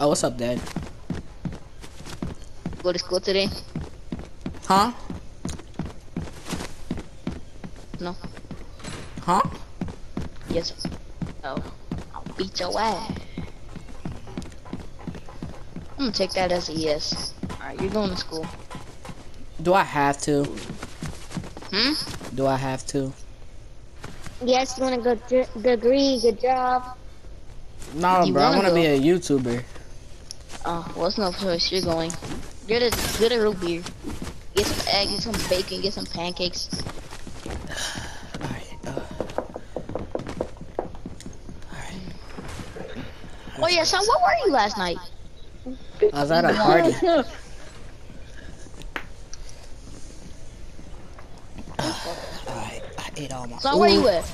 Oh, what's up, Dad? Go to school today? Huh? No. Huh? Yes. Oh. I'll beat your ass. I'm gonna take that as a yes. Alright, you're going to school. Do I have to? Hmm? Do I have to? Yes, you want a good dr- degree, good job. No, You bro. I wanna to be a YouTuber. Oh, well, it's no choice. You're going. Get a get a root beer. Get some egg, get some bacon, get some pancakes. Alright. Uh, Oh yeah, son, what were you last night? I was at a party. Alright. I ate all my. Son, where you Ooh. at?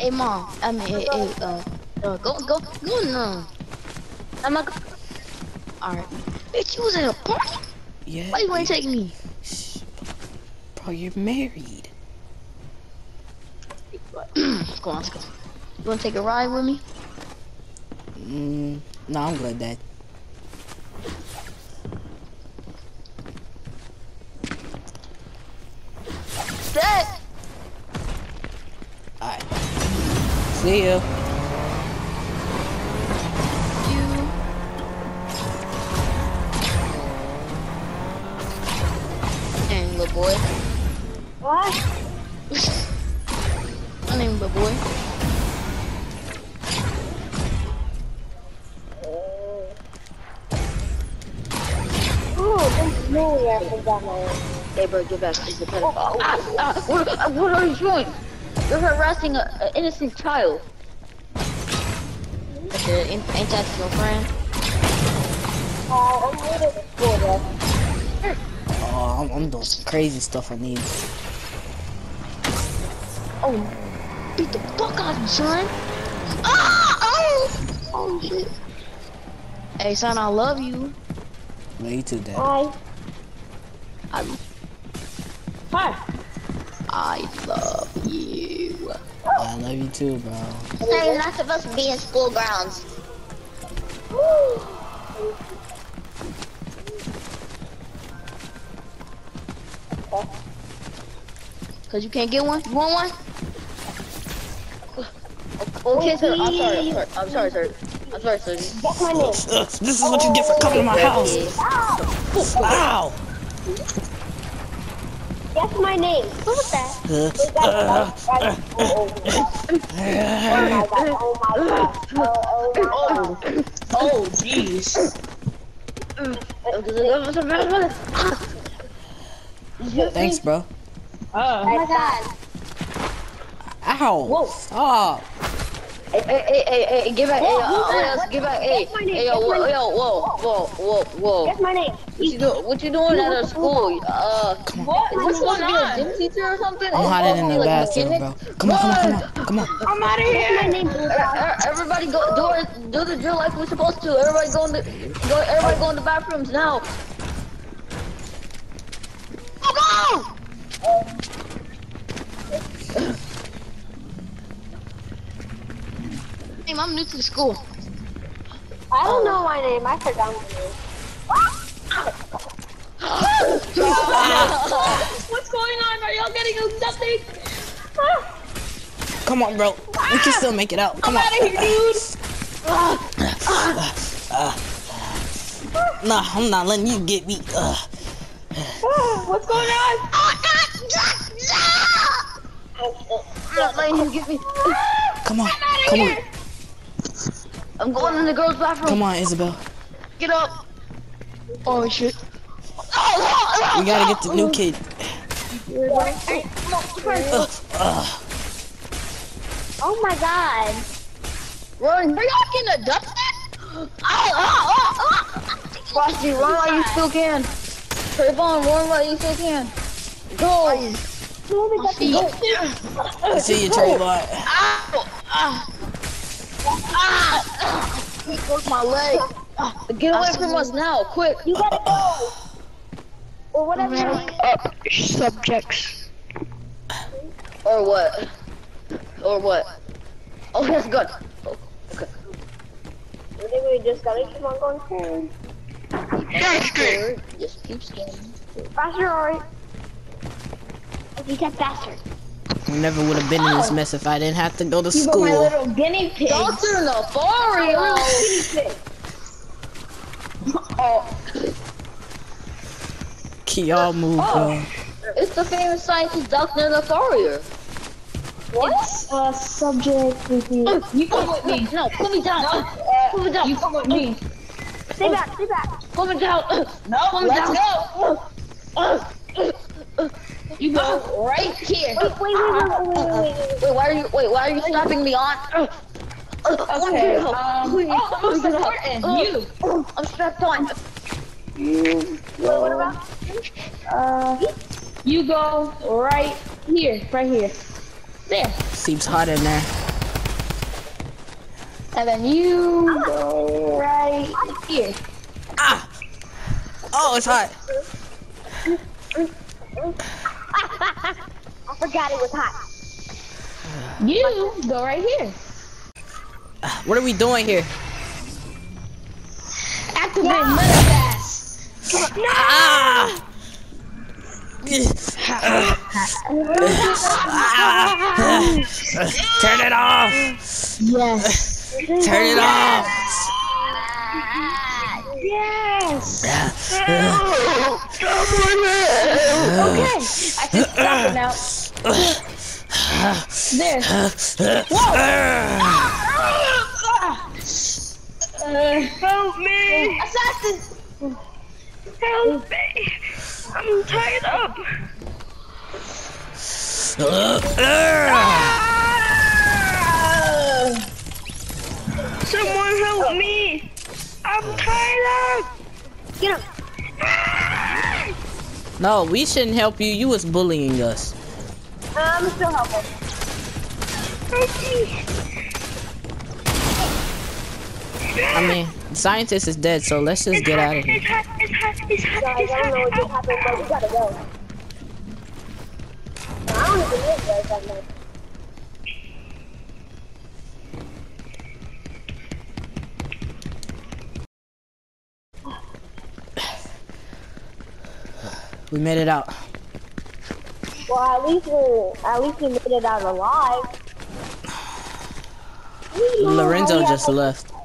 Hey mom, I mean, hey, hey uh, uh, go go go no. I'm a Alright. Bitch, you was at a party? Yeah. Why you ain't take me? Shh. Bro, you're married. Come on, let's go. You wanna take a ride with me? Mm, no, I'm good, Dad. Dad! You. You. And little boy. what? My name little boy. Oh, there's no way I forgot my Hey bro, get back. It's a pedophile. Ah, ah, what, ah, what are you doing? You're harassing an innocent child. Okay, ain't, ain't that your friend? Uh, I'm late at school, though. Oh, I'm, I'm doing some crazy stuff I need. Oh, beat the fuck out of you, son. Ah! Oh! Oh shit. Hey son, I love you. No, you too, Dad. Hi. I, Hi. I love you. I love you too, bro. So you're not supposed to be in school grounds. Cause you can't get one. You want one? Oh, okay, sir. I'm sorry. I'm sorry. I'm sorry, sir. I'm sorry, sir. Get my this is what you get for coming to my house. Ow! Guess my name. Who was that? Uh, Who's that? Oh, oh, oh, oh my god. Oh my god. Oh, oh my god. Oh, jeez. Thanks, bro. Oh my god. Ow! Whoa. Stop! Hey, hey, hey, hey, hey, give back, hey, Whoa, uh, uh, give back, hey, What's my name? hey, yo, What's whoa, yo, whoa, whoa, whoa, whoa. Guess my name. What you do? What you doing at our school? Uh, What? is this supposed to be a gym teacher or something? I'm hiding in the like bathroom, bro. Come on, come on, come on, come on. I'm out of here. My name. Er- er- Everybody go do it, do the drill like we're supposed to. Everybody go in the go. Everybody go in the bathrooms now. Go go! Hey, I'm new to the school. I don't know my name. I forgot my name. What's going on? Are y'all getting something? Come on, bro. We can still make it out. Come on. Nah, I'm not letting you get me. Ugh. What's going on? I'm not letting him get me. Come on, come on, I'm going in the girls' bathroom. come on, Isabel. Get up. Oh shit. We gotta get the new oh. kid. Ugh. Oh my god. Run. Are y'all getting a dubstep? Ow, ow, ow, ow. Frosty, run while you still can. Trayvon, run while you still can. Go. Oh, Feet. I see you, Trayvon. Ow. Ah. ah. Ah. Broke my leg. Get away from us now, quick. You gotta go. Or whatever. Up Subjects. Or what? or what? Oh, that's good. Oh, okay. I think we just gotta keep on going forward. That's good. Just keep scanning. Faster, alright. If you get faster. We never would have been in this mess if I didn't have to go to You got my school. little guinea pig. Dr. Nefario! Oh, Can y'all move, bro? It's the famous scientist Dr. Nefario. What? Uh, subject review. you come with me. No, put me down. No, Put me uh, down. you come with me. Stay back, stay back. Put me down. No, Put me let's down. go. You go right here. Wait, wait, wait, wait, wait, wait, wait. Wait, why are you? Wait, why are you slapping me on? Okay. Um, oh, most important, you. I'm strapped on. You Wait, what about? Uh, You go right here, right here. There. Seems hot in there. And then you go right here. Ah! Oh, it's hot. I forgot it was hot. You go right here. What are we doing here? Activate Metafast. Ah! Turn it off! Yes. Turn it off! Yes. Okay. I can stop it now. There. Uh, help me! Assassin! Help me! I'm tied up. Someone help me! I'm tied up. Get him. No, we shouldn't help you. You was bullying us. Um, I'm still helping. I mean, the scientist is dead, so let's just get out of here. It's it's it's it's. We made it out. Well, at least we at least we made it out alive. Lorenzo just left.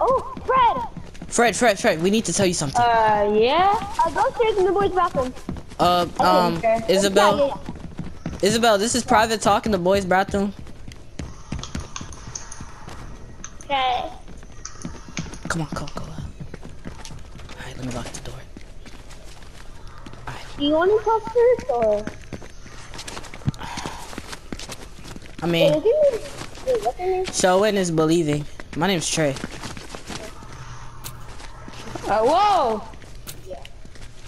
Oh, Fred! Fred, Fred, Fred, we need to tell you something. Uh, yeah? Uh, go upstairs in the boys' bathroom. Uh, um. Yeah, Isabel, yeah, yeah. Isabel, this is private talk in the boys' bathroom. Okay. Come on, go, go. Alright, let me lock. Do you want to talk first or? I mean, is your name- wait, name? showing is believing. My name's Trey. Uh, whoa! Wait,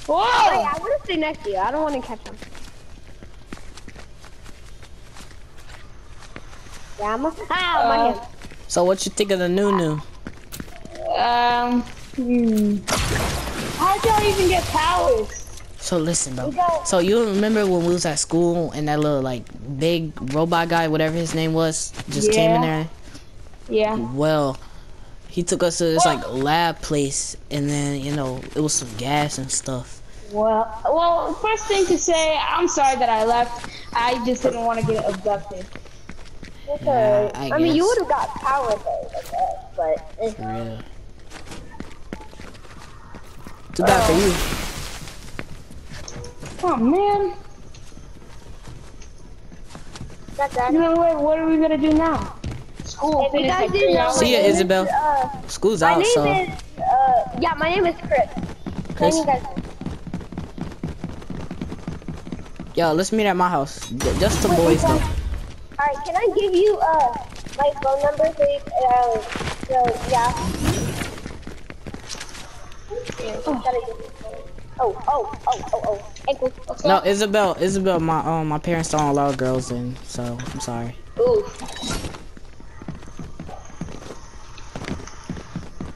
Whoa! I want to stay next to you. I don't want to catch him. Yeah, I'm a, ah, my Uh, hand. So what you think of the new new? Um, hmm. How'd y'all even get powers? So listen, bro. So you remember when we was at school and that little like big robot guy, whatever his name was, just came in there? Yeah. Well, he took us to this like lab place, and then you know it was some gas and stuff. Well, well, first thing to say, I'm sorry that I left. I just didn't want to get abducted. Okay. Yeah. I I, mean, you would have got power though, like that, but it's For real. Too bad for you. Oh man. that. You know what? What are we gonna do now? School If you finished guys like didn't know. See ya, my name is, Isabel. Uh, School's my out, name so is, uh, yeah, my name is Chris. Chris? Thank you guys. yo, let's meet at my house. Just the boys though. Alright, can I give you, uh, my phone number so you, uh, so, yeah. Oh, oh, oh, oh, oh, ankle. No, Isabel, Isabel, my um, my parents don't allow girls in, so I'm sorry. Ooh.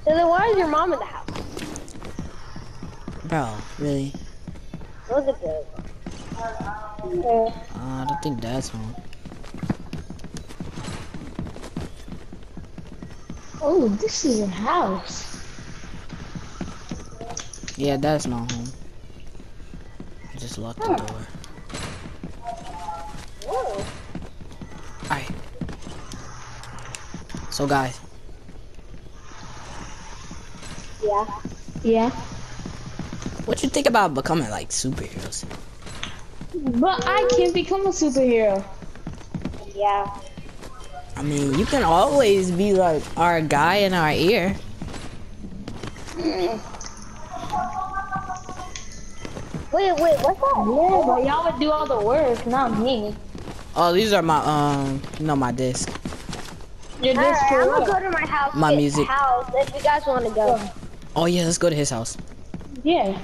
So then why is your mom in the house? Bro, really? That was a joke. Uh, I don't think Dad's home. Oh, this is a house. Yeah, that's not home. I just locked the door. Alright. So guys, Yeah. Yeah. what you think about becoming like superheroes? But I can't become a superhero. Yeah. I mean, you can always be like our guy in our ear. Mm. Wait, wait, what's that? Yeah, but y'all would do all the work, not me. Oh, these are my um, no, my disc. You're Alright, just I'm gonna go to my house. My get music. House, if you guys want to go. Oh yeah, let's go to his house. Yeah.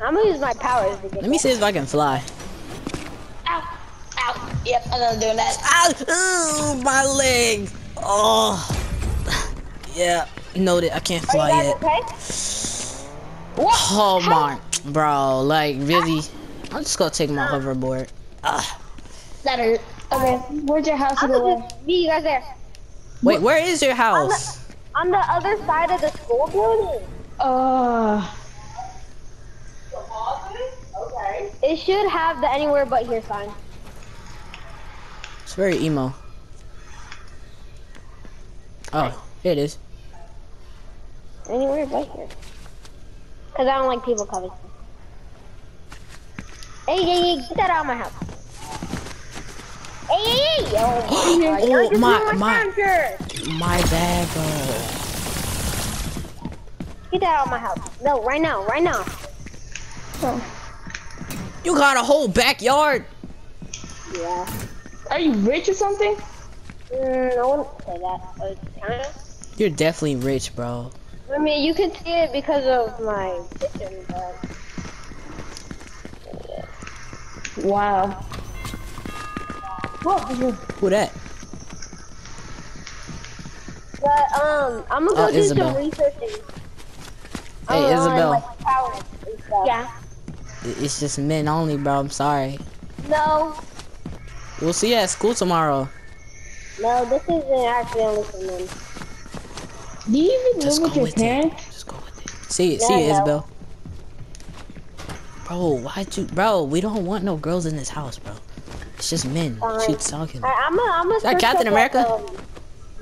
I'm gonna use my powers to Let me see if I can fly. Ow. Ow. Yep, I know I'm doing that. Ow! Ooh, my leg. Oh. Yeah, noted. I can't fly guys yet. okay? Oh my, bro, like really? I'm just gonna take my hoverboard. Ah. That hurt. Okay, where's your house I'm gonna meet you guys there. Wait, where is your house? On the other side of the school building. Uh, Okay. It should have the anywhere but here sign. It's very emo. Oh, here it is. Anywhere but here. Cause I don't like people coming. Hey, hey, hey, get that out of my house. Hey, hey, hey! Oh, my, God, you're Oh, just my- my- furniture. My bad, bro. Get that out of my house. No, right now, right now. You got a whole backyard. Yeah. are you rich or something? Mm, I wouldn't say that, kinda. You're definitely rich, bro. I mean, you can see it because of my kitchen, but Wow. Whoa, Who that? but um, I'm gonna go Uh, do Isabel. some researching. Hey, on, Isabel. Like, powers and stuff. Yeah. It's just men only, bro. I'm sorry. No, We'll see you at school tomorrow. no, this isn't actually only for men. Do you even Just live with go your with parents? it. Just go with it. See it, see it, no. Isabel. Bro, why'd you, bro? We don't want no girls in this house, bro. It's just men. Fine. She's talking. I, I'm gonna, I'm gonna. that Captain America? Um,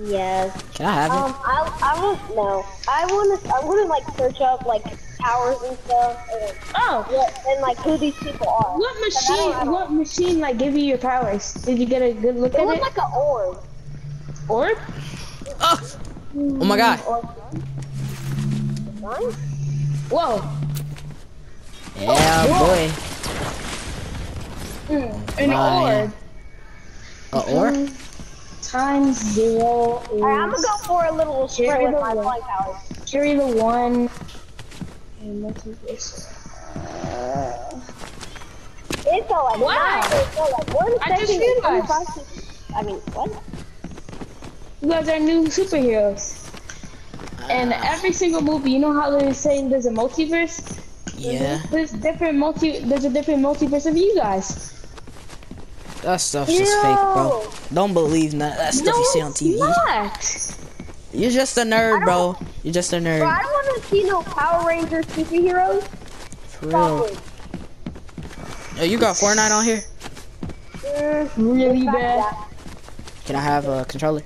yes. Can I have Um, it? I, I don't know. I wanna, I wanna like search up like powers and stuff, and, Oh, what, and like who these people are. what But I don't- I machine? don't- What machine like give you your powers? Did you get a good look It at it? it? like an orb. Orb? Oh, oh my god. Whoa. Yeah, boy. An My- orb. A or? Times zero is Alright, I'm gonna go for a little sprint Carry with the my one. flying carry the one. And what is this? Uh, It felt like Wow. nine. It felt like one I just second, realized. I mean, what? You guys are new superheroes. And every single movie, you know how they're saying there's a multiverse? Yeah. There's different multi. There's a different multiverse of you guys. That stuff's just fake, bro. Don't believe none of that stuff you see on it's TV. Not. You're just a nerd, bro. You're just a Bro, nerd. I don't want to see no Power Ranger superheroes. For real. Oh, you got Fortnite on here? Mm, Really bad. Can I have a controller?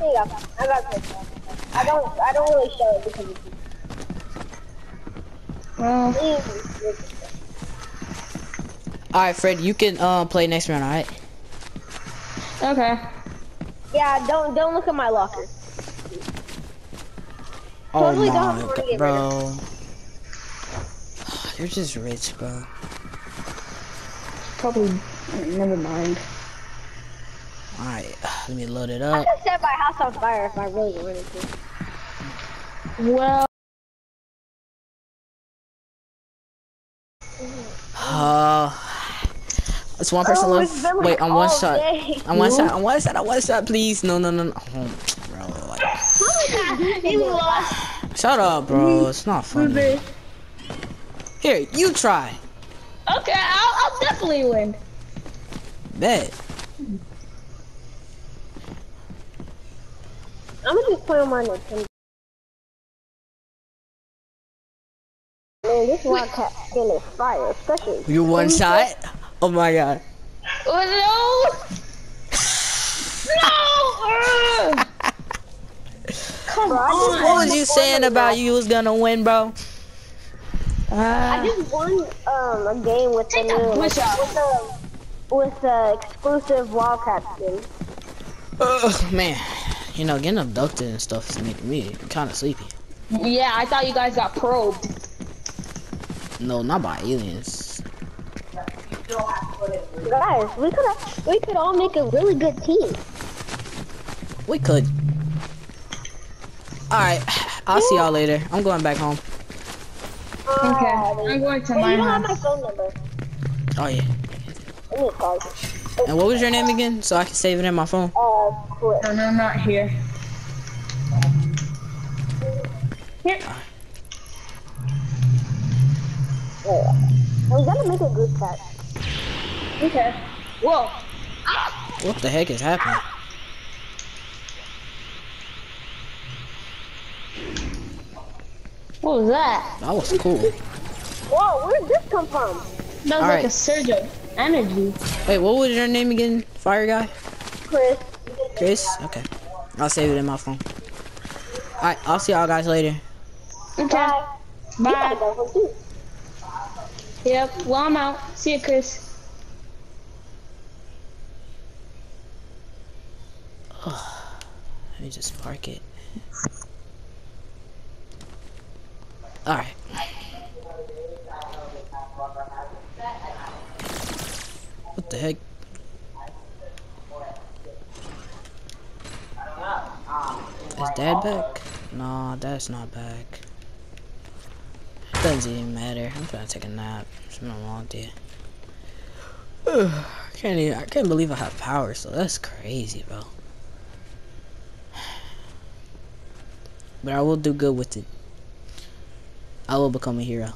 Yeah, there. I got this. I don't. I don't really show it because it's Well. All right, Fred, you can uh, play next round, all right? okay. Yeah, don't don't look at my locker. Oh Totally my god, bro. You're just rich, bro. Probably. Never mind. All right, let me load it up. I could set my house on fire if I really wanted to. Well, Uh, it's one person Oh, left. it's been like Wait, on one shot. day. On one shot. On one shot. On one shot, please. No, no, no, no. Oh, bro, like, he lost. shut up, bro. It's not funny. Here, you try. Okay, I'll, I'll definitely win. Bet. I'm gonna just play on my Nintendo. Man, this Wildcat skin is fire, especially. You one shot? Oh my god. Oh, no! No! Come Bro, on. What was you saying about you was gonna win, bro? I Uh, just won um a game with the new with the with the exclusive Wildcat skin. Ugh, man. You know, getting abducted and stuff is making me kind of sleepy. yeah, I thought you guys got probed. No, not by aliens. Guys, we could we could all make a really good team. We could. Alright, I'll see y'all later. I'm going back home. Okay, I'm going to hey, my you don't have my phone number. Oh, yeah. Let me call you. And what was your name again? So I can save it in my phone. Uh, Chris. No, no, not here. Here. Yeah. We're gonna make a group chat. Okay. Whoa. What the heck is happening? What was that? That was cool. Whoa, where did this come from? That was like Alright. a surge of energy. Wait, what was your name again? Fire guy? Chris. Chris? Okay. I'll save it in my phone. Alright, I'll see y'all guys later. Okay. Bye. Bye. too. Yep. Well, I'm out. See you, Chris. Let me just park it. Alright. What the heck? Is dad back? Nah, dad's not back. Doesn't even matter. I'm gonna take a nap. It's no long day. I can't even, I can't believe I have power, so that's crazy, bro. But I will do good with it. I will become a hero.